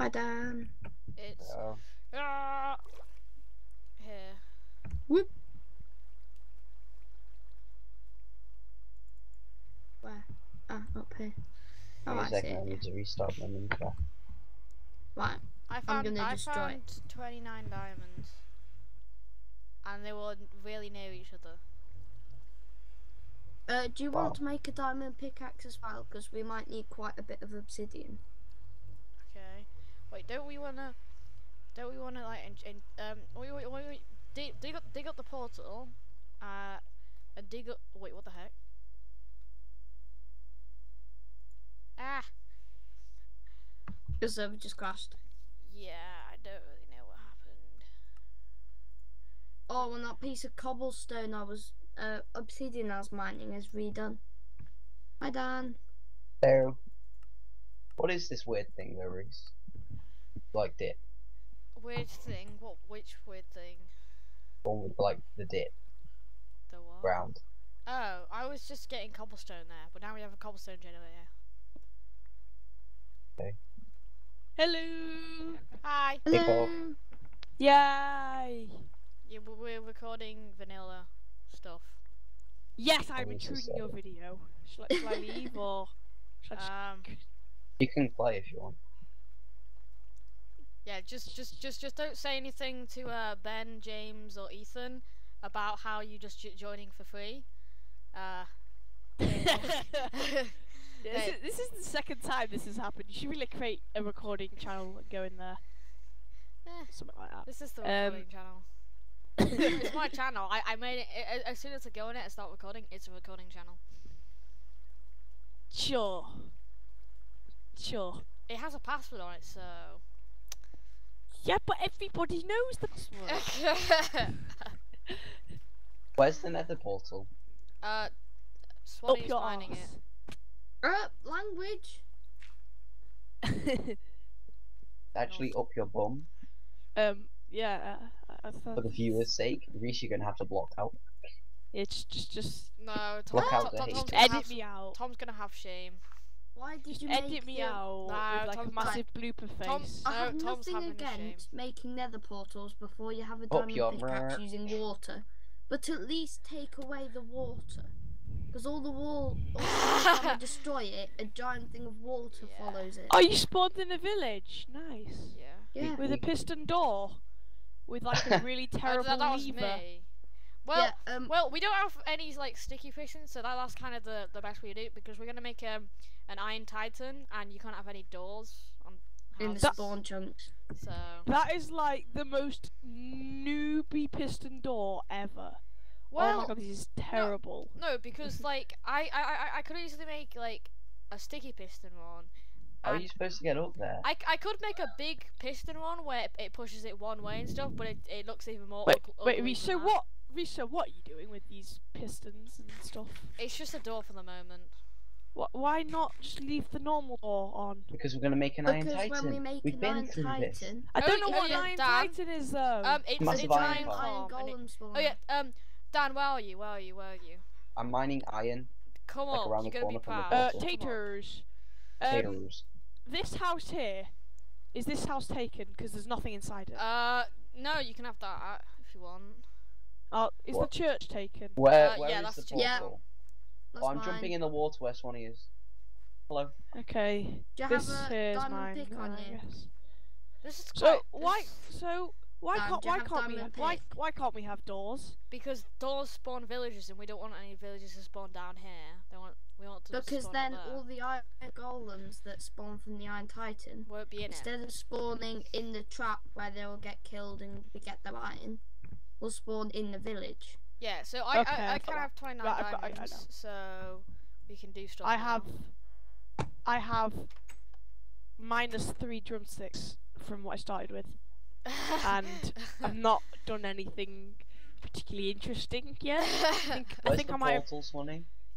Bye, Dan. It's Oh, ah, here. Whoop. Where? Ah, up here. Oh, wait a I see second, I it. need to restart my Minecraft. Right. I found gonna I destroy found 29 diamonds. And they were really near each other. Uh, do you Wow. want to make a diamond pickaxe as well? Because we might need quite a bit of obsidian. Okay. Wait, don't we wanna? Don't we wanna like? In, in, um, wait, wait, wait, wait. Dig, dig up, dig up the portal. Uh, and dig up. Wait, what the heck? Ah, The server just crashed. yeah. I don't really know what happened. Oh, and that piece of cobblestone I was, uh, obsidian I was mining is redone. Hi, Dan. So, what is this weird thing though, Reese? Like dip. Weird thing. What? Which weird thing? One with like the dip The what? ground. Oh, I was just getting cobblestone there, but now we have a cobblestone generator. Hello. Hi. Hello. Yay. Yeah, we- we're recording vanilla stuff. Yes, I'm this is intruding your video. Shall I, shall I leave or shall I just... Um, You can play if you want. Yeah, just, just, just, just don't say anything to uh, Ben, James, or Ethan about how you just j- joining for free. Uh, this, is, this is the second time this has happened. You should really create a recording channel and go in there. Eh. Something like that. this is the Um, recording channel. it's my channel. I, I made it a- as soon as I go in it and start recording. It's a recording channel. Sure. Sure. It has a password on it, so. Yeah, but everybody knows the password. Where's the nether portal? uh, Up Swanee's your finding it. Uh, language. Actually, up your bum. um, yeah, uh, I, I thought... For the viewers' sake, Reese, you're gonna have to block out. Yeah, just, just, just No, Tom, Block out Tom- the hate. Tom's, gonna edit have, me out. Tom's gonna have shame. Why did you edit make me the- out No, with like Tom- a massive blooper face. Tom- I No, have Tom's nothing having a against making nether portals before you have a diamond your pickaxe mer- using water, but at least take away the water. Because all the wall, all the time destroy it, a giant thing of water Yeah. follows it. Are you spawned in a village. Nice. Yeah. yeah. With a piston door. With like a really Oh, terrible that, that was lever. Me. Well, yeah, um, well, we don't have any like sticky pistons, so that, that's kind of the, the best way to do it because we're gonna make um an iron titan, and you can't have any doors on in the spawn chunks. So That is like the most newbie piston door ever. well, oh my god, this is terrible. no, because like I, I I I could easily make like a sticky piston one. How are you supposed to get up there? I, I could make a big piston one where it, it pushes it one way and stuff, but it, it looks even more. Wait, ug- wait, ugly Reese, than so that. what? Reese, so what are you doing with these pistons and stuff? It's just a door for the moment. Wh- why not just leave the normal door on? Because we're gonna make an Iron Because Titan. when we make We've an been Iron through this. I Oh, don't know yeah, what yeah, Iron Dan. Titan is though. Um, it's Massive it's iron iron farm. iron it- golem spawn. Oh yeah, um, Dan, where are you? Where are you? Where are you? I'm mining iron. Come Like on, around you're gonna be corner proud. uh, portal. Come on. taters. Um, Potatoes. this house here, is this house taken? Because there's nothing inside it. Uh, no, you can have that if you want. Oh, is what? the church taken? Where, uh, where yeah, is that's the the portal? Yeah. Oh, I'm mine. jumping in the water where Swanee is. Hello. Okay, Do you this have a here's diamond mine. pick on I you? guess. This is So why? this- So why Dan, can't why can't we diamond why why can't we have doors? because doors spawn villages, and we don't want any villages to spawn down here. They want we want to Because spawn then all the iron golems that spawn from the Iron Titan, won't be in it. instead of spawning in the trap where they will get killed and we get the iron, will spawn in the village. Yeah, so I Okay, I, I I've can have 29 Right, I've got- I- I diamonds, so we can do stuff. I now. have I have minus three drumsticks from what I started with, and I've not done anything particularly interesting yet. I think I Where's think the I might have portal,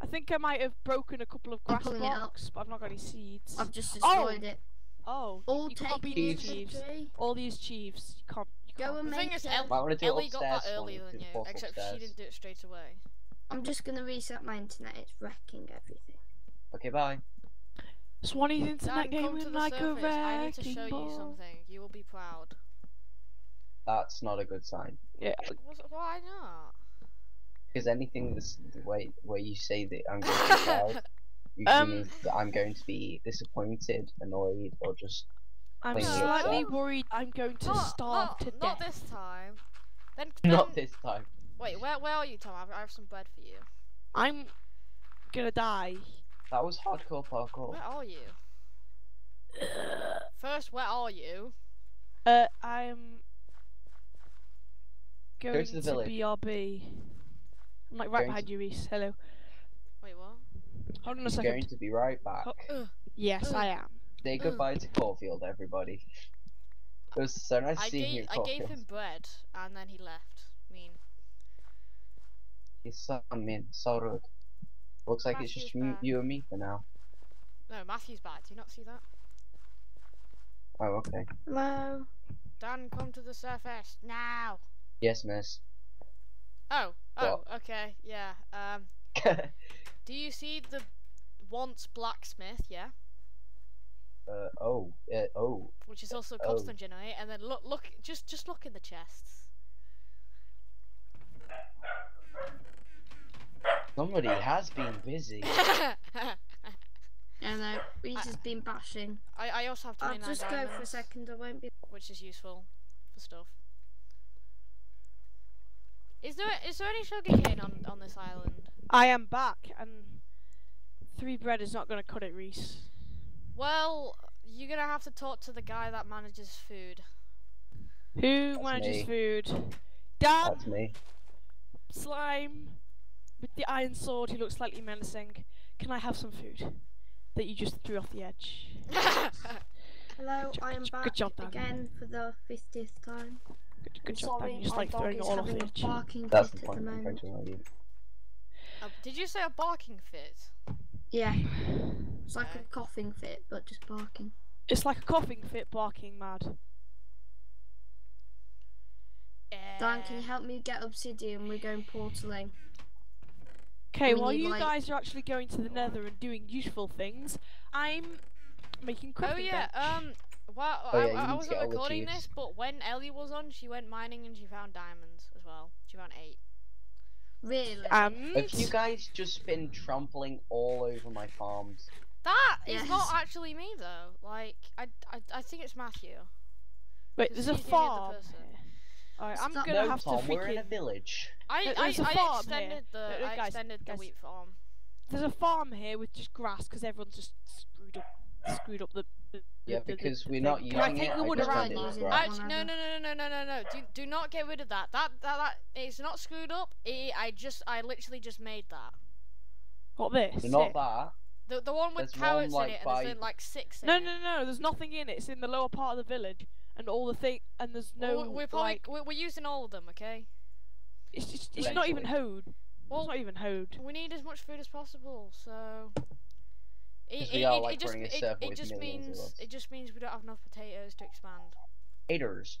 I think I might have broken a couple of grass pulling it up. blocks, but I've not got any seeds. I've just Oh! destroyed it. Oh, All you can't taken beat these chiefs. into All these Jeeves, you can't. You Go and The thing make is, a- El- Might want to do it Ellie got that earlier than you, portal except she didn't do it straight away. I'm just gonna reset my internet. It's wrecking everything. Okay, bye. Swanee's internet Dan, game come to with like a surface. I need to wrecking show you something. You will be proud. That's not a good sign. Yeah, why not? Because anything this the way where you say that I'm going to be proud, usually Um, means that I'm going to be disappointed, annoyed, or just I'm Clean it up. slightly worried I'm going to not, starve not, to not this time. Then, not this time. Wait, where where are you, Tom? I have, some bread for you. I'm gonna die. That was hardcore parkour. Where are you? First, where are you? Uh, I'm going to the to, village. BRB. I'm like right Going behind to- you, Reese. Hello. Wait, what? Hold on a I'm second. going to be right back. Oh. Ugh. Yes, Ugh. I am. Say goodbye to Caulfield, everybody. It was so nice I seeing you, gave I gave him bread, and then he left. I mean, His son, man, so rude. Looks like it's just you, you and me for now. no, Matthew's back. Do you not see that? Oh, okay. Hello. Dan, come to the surface now. Yes, miss. Oh, oh, okay, yeah. Um, do you see the once blacksmith? Yeah, oh, uh, oh. which is also Oh. cobblestone generator. And then look, look, just just look in the chests. Somebody has been busy. I Yeah, no, Reese has been bashing. I I also have I'll just go for a second. I won't be. which is useful for stuff. Is there is there any sugarcane on on this island? I am back, and three bread is not gonna cut it, Reese. Well, you're gonna have to talk to the guy that manages food. Who That's manages me. food? Dan That's me. slime with the iron sword. He looks slightly menacing. Can I have some food that you just threw off the edge? Hello, Good jo- I am good back good job, Dan. again for the fiftieth time. Good, I'm good job, sorry, Dan. You just my like throwing it is all off the edge. barking That's fit the at the moment. to annoy you. Uh, did you say a barking fit? Yeah, it's like a coughing fit, but just barking. It's like a coughing fit, barking mad. Dan, can you help me get obsidian? We're going portaling. Okay, We while you like- guys are actually going to the Nether and doing useful things, I'm making crafting Oh yeah. bench. Um. Well, Oh, I, yeah, I, I wasn't get all the recording this, but when Ellie was on, she went mining and she found diamonds as well. She found eight. Really? And Have you guys just been trampling all over my farms? That is yes. not actually me though. Like I, I, I think it's Matthew. Wait, there's a farm. Alright, I'm gonna no have farm, to freaking. We're in a village. I, I, I extended here. the, no, I extended guys, the wheat farm. There's a farm here with just grass because everyone's just screwed up, screwed up the. yeah, because we're not using it. I Take the wood around. Actually, no, no, no, no, no, no, no. Do, do not get rid of that. That, that, that. It's not screwed up. I just, I literally just made that. What this? Not it. that. The, the one with There's one, carrots like, in it, and by- there's been like six in No, it. no, no. There's nothing in it. It's in the lower part of the village, and all the thing, and there's no Well, we- we're probably like. we're, we're using all of them, okay? It's just, it's not even Eventually. hoed. it's not even hoed. we need as much food as possible, so. It, 'Cause it, we are, like, it just running a it, it just means it just means we don't have enough potatoes to expand. Taters.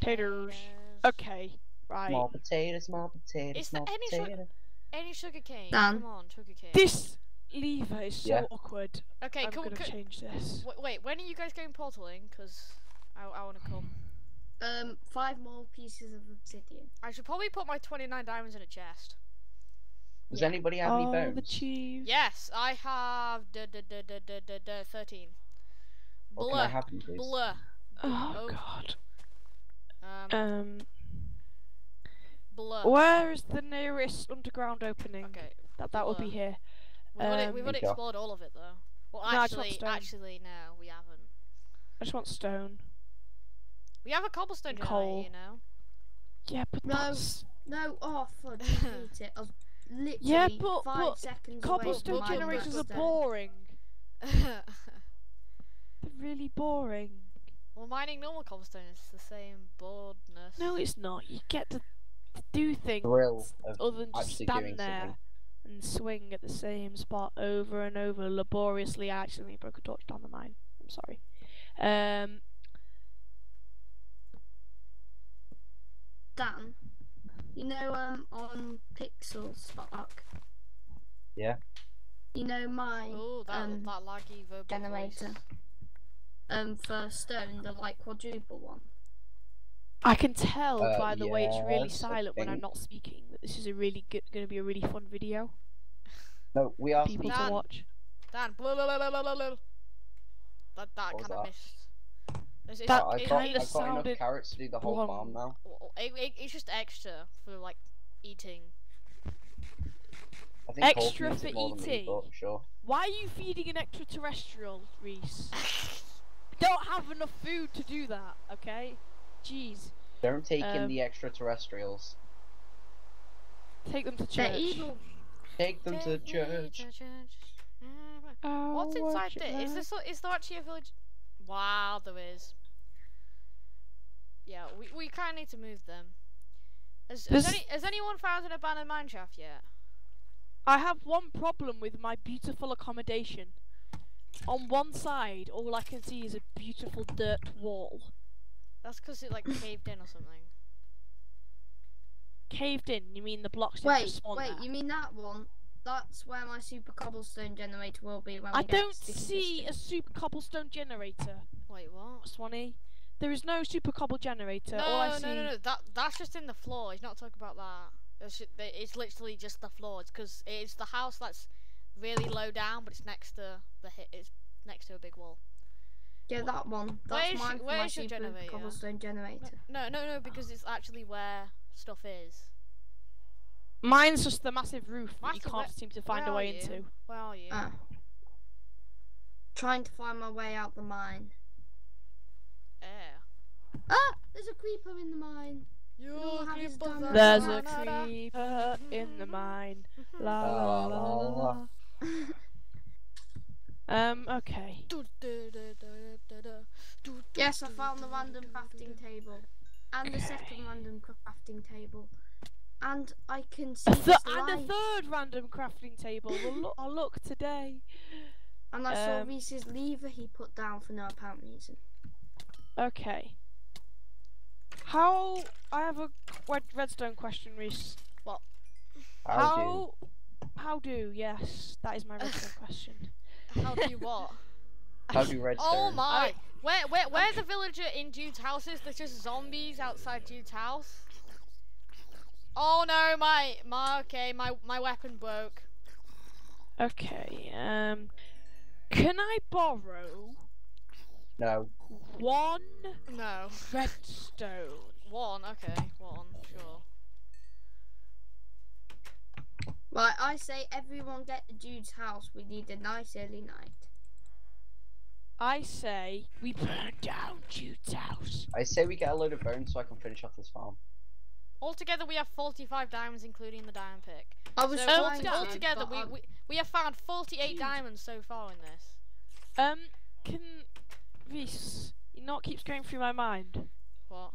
Taters. Okay, right. Small potato, small potato, Is there small any sugar- potato. Any sugar cane? Dan. Come on, sugar cane. This lever is so Yeah. awkward. okay, I'm cool. gonna co- change this. Wait, wait, when are you guys going portaling? Cause I, I want to come. Um, five more pieces of obsidian. I should probably put my 29 diamonds in a chest. Does Yeah. anybody have oh, any bones? the cheese. Yes, I have d- d- d- d- d- d- d- 13. Or can I have them, please? Blur. Oh, Oh. god. Um, Um, blur. where is the nearest underground opening? Okay. That that would be here. We've, already, we've Um, already Here you go. explored all of it though. Well, No, I just want actually, actually, no, we haven't. I just want stone. We have a cobblestone And generator, coal. you know. Yeah, but No. that's No, oh, fudge, I hate it. I was literally Yeah, but- five but seconds away cobblestone from my generators are boring. They're really boring. well, mining normal cobblestone is the same boredness. No, it's not. You get to, to do things Thrill other than just stand there something. And swing at the same spot over and over laboriously. I accidentally broke a torch down the mine. I'm sorry. Um, Dan, you know, um, on Pixel Spark. Yeah. you know my Oh, that um, that laggy generator. voice. Um, for stone, the like quadruple one. I can tell Uh, by the way it's really silent when I'm not speaking that this is a really good, going to be a really fun video No, we are people. Dan. to watch. Dan, blah, blah, blah, blah, blah, blah, blah. That that kind of that? missed. It's, it's, That I've it- kinda I've got enough sounded carrots to do the whole farm now. it, it, it's just extra for like eating. I think Extra for more than me, eating. but sure. Why are you feeding an extraterrestrial, Reese? Don't have enough food to do that, okay? Jeez. Don't take in Um, the extraterrestrials. Take them to They're church. evil. Take them to Take me church. to church. Oh, What's inside watch there? Is this is there actually a village? Wow, there is. Yeah, we we kind of need to move them. Has, has, any, has anyone found an abandoned mineshaft yet? I have one problem with my beautiful accommodation. On one side, all I can see is a beautiful dirt wall. That's because it like caved in or something. Caved in, you mean the blocks Wait, just wait, there? you mean that one? That's where my super cobblestone generator will be when I don't see a super cobblestone generator, Wait, what? Swanee. There is no super cobble generator. No, all I no, see... no, no. That that's just in the floor. He's not talking about that. It's, ju- they- it's literally just the floor. It's because it's the house that's really low down, but it's next to the hit. It's next to a big wall. Yeah, that one. That's is mine your- where my is your generator? cobblestone generator. No, no, no, because it's actually where stuff is. Mine's just the massive roof that you can't seem to find a way you? into. Where are you? Ah. Trying to find my way out the mine. Air. Ah! There's a creeper in the mine. You all have keep his us dumb up, There's a na, na. creeper in the mine. La La, la la la, la. la. Um, okay. Yes, I found the random crafting table. And the second random crafting table. And I can see A th- this and a third random crafting table. Well, look, oh, look today. And I saw Um, Reese's lever he put down for no apparent reason. Okay. How? I have a red, redstone question, Reese. How do? How? How do? Yes, that is my redstone question. How do you what? How do redstone? Oh my! Where where where's the villager in Jude's house is? There's just zombies outside Jude's house. Oh no, my my okay, my my weapon broke. Okay. Um, can I borrow No. one No. redstone? One, okay, one, sure. Right, I say everyone get to Jude's house. We need a nice early night. I say we burn down Jude's house. I say we get a load of bones so I can finish off this farm. Altogether, we have 45 diamonds, including the diamond pick. I was So trying to, altogether, we, we we have found 48 diamonds so far in this. Um, can this not keeps going through my mind? What?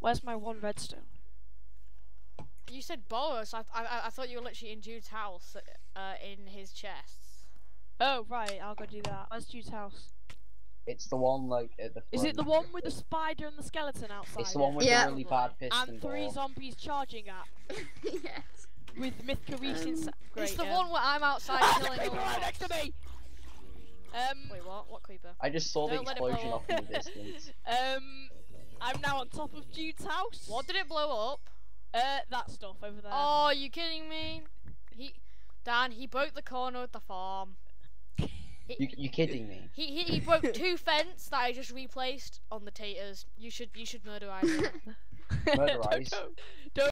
Where's my one redstone? You said borrow, so I, I, I thought you were literally in Jude's house, uh, in his chests. Oh right, I'll go do that. Where's Jude's house? It's the one like at the. Is it the one with the spider and the skeleton outside? It's the one with Yeah. the really bad piston and three door. zombies charging at yes. with Mithka Reese Um, inside. it's the one where I'm outside the killing all creeper right next to me. Um, Wait, what? What creeper? I just saw the Don't let it blow explosion off in the distance. um, I'm now on top of Jude's house. What did it blow up? Uh, that stuff over there. Oh, are you kidding me? He, Dan, he broke the corner of the farm. You, you kidding me? He, he he broke two fence that I just replaced on the taters. You should you should murder Isaac. Murder Don't Ice. go. Don't